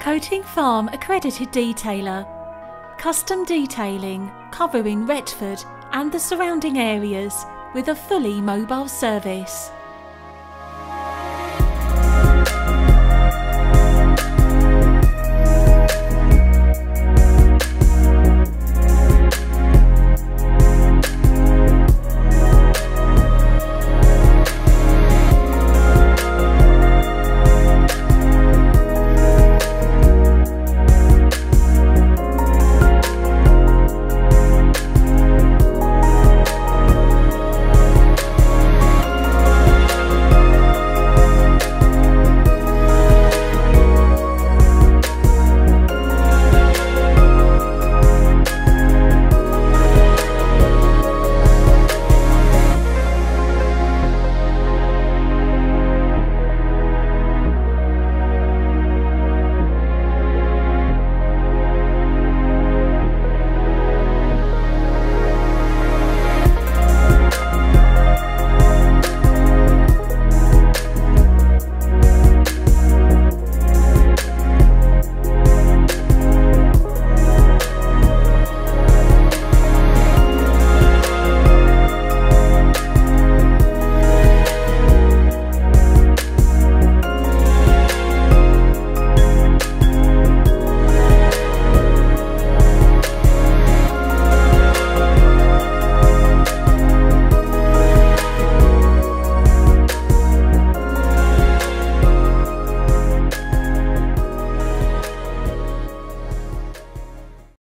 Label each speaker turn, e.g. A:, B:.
A: Coating Farm accredited detailer. Custom detailing covering Retford and the surrounding areas with a fully mobile service.